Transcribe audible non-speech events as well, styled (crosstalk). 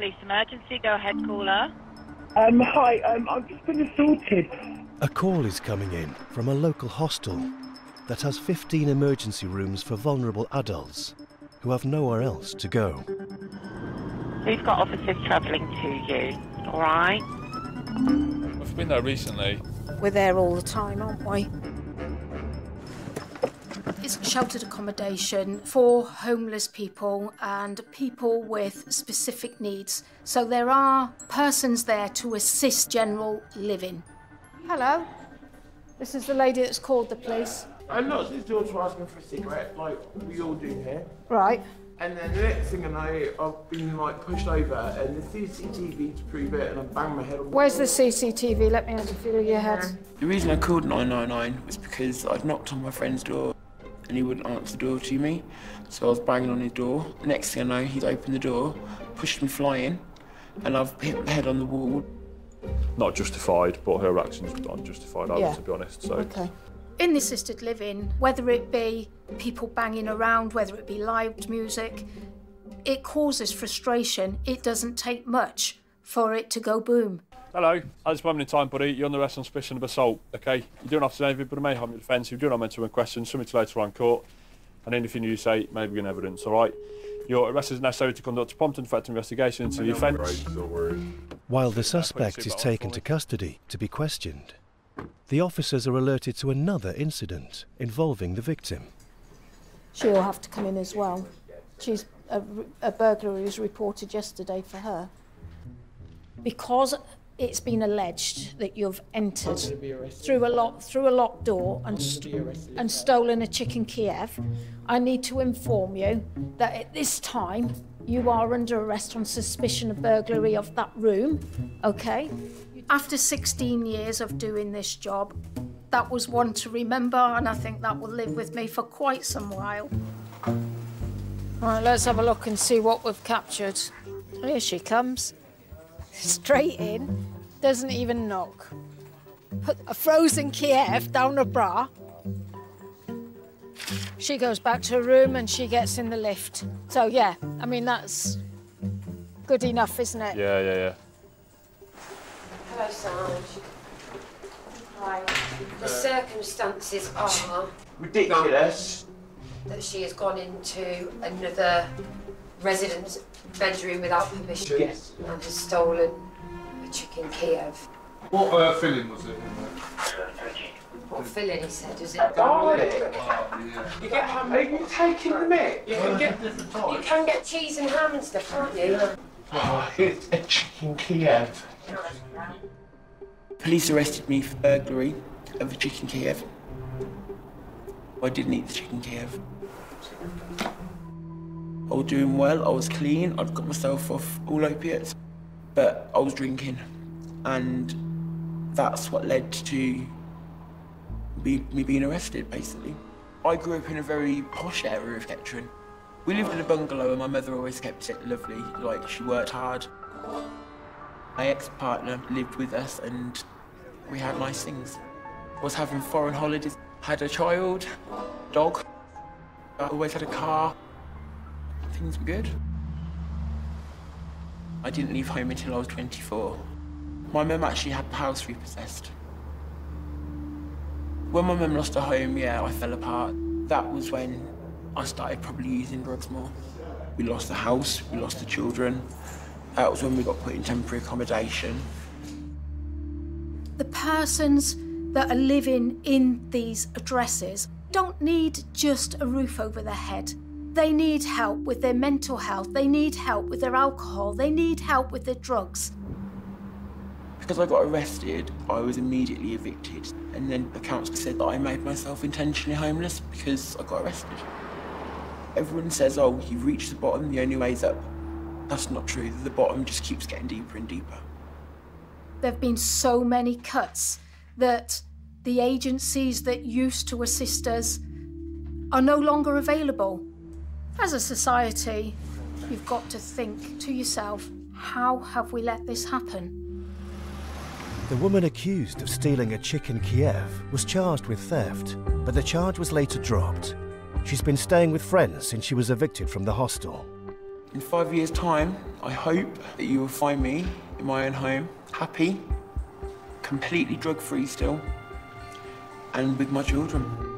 Police emergency. Go ahead, caller. Um, hi, um, I've just been assaulted. A call is coming in from a local hostel that has 15 emergency rooms for vulnerable adults who have nowhere else to go. We've got officers travelling to you. All right. I've been there recently. We're there all the time, aren't we? It's sheltered accommodation for homeless people and people with specific needs. So there are persons there to assist general living. Hello. This is the lady that's called the police. I knocked his door to ask him for a cigarette, like we all do here. Right. And then the next thing I know, I've been like pushed over, and the CCTV to prove it, and I banged my head on. Where's the CCTV? Let me have a feel of your head. The reason I called 999 was because I'd knocked on my friend's door and he wouldn't answer the door to me. So I was banging on his door. Next thing I know, he's opened the door, pushed me flying, and I've hit my head on the wall. Not justified, but her actions were unjustified, I Yeah. to be honest. So Okay. In the assisted living, whether it be people banging around, whether it be loud music, it causes frustration. It doesn't take much for it to go boom. Hello, at this moment in time, buddy, you're under arrest on suspicion of assault, okay? You don't have to say anything, but it may harm your defence. You do not meant to win questions, submit to later on court, and anything you say may be in evidence, alright? Your arrest is necessary to conduct a prompt and effective investigation into the offence. While the suspect is taken to custody to be questioned, the officers are alerted to another incident involving the victim. She'll have to come in as well. She's a, a burglary was reported yesterday for her. Because it's been alleged that you've entered through a lock through a locked door and st- and stolen a chicken Kiev, I need to inform you that at this time you are under arrest on suspicion of burglary of that room. Okay? After 16 years of doing this job, that was one to remember, and I think that will live with me for quite some while. Right, let's have a look and see what we've captured. Here she comes. (laughs) Straight in, doesn't even knock. Put a frozen Kiev down her bra. She goes back to her room and she gets in the lift. So, yeah, I mean, that's good enough, isn't it? Yeah, yeah, yeah. Hello, Sarge. Hi. The circumstances are Ridiculous. that she has gone into another resident's bedroom without permission Yes. and has stolen a chicken Kiev. What uh, filling was it? What filling, he said, is it? Garlic. yeah. You get ham. Are you taking the mic? You can get, you can get cheese and ham and stuff, can't you? Oh, it's a chicken Kiev. Police arrested me for burglary of a chicken Kiev. I didn't eat the chicken Kiev. I was doing well, I was clean, I'd got myself off all opiates, but I was drinking. And that's what led to be, me being arrested, basically. I grew up in a very posh area of Kettering. We lived in a bungalow and my mother always kept it lovely, like she worked hard. My ex-partner lived with us and we had nice things. Was having foreign holidays, had a child, dog. I always had a car. Things were good. I didn't leave home until I was 24. My mum actually had the house repossessed. When my mum lost her home, yeah, I fell apart. That was when I started probably using drugs more. We lost the house, we lost the children. That was when we got put in temporary accommodation. The persons that are living in these addresses don't need just a roof over their head. They need help with their mental health, they need help with their alcohol, they need help with their drugs. Because I got arrested, I was immediately evicted. And then the council said that I made myself intentionally homeless because I got arrested. Everyone says, oh, you reach the bottom, the only way's up. That's not true. The bottom just keeps getting deeper and deeper. There have been so many cuts that the agencies that used to assist us are no longer available. As a society, you've got to think to yourself, how have we let this happen? The woman accused of stealing a chicken Kiev was charged with theft, but the charge was later dropped. She's been staying with friends since she was evicted from the hostel. In five years' time, I hope that you will find me in my own home, happy, completely drug-free still, and with my children.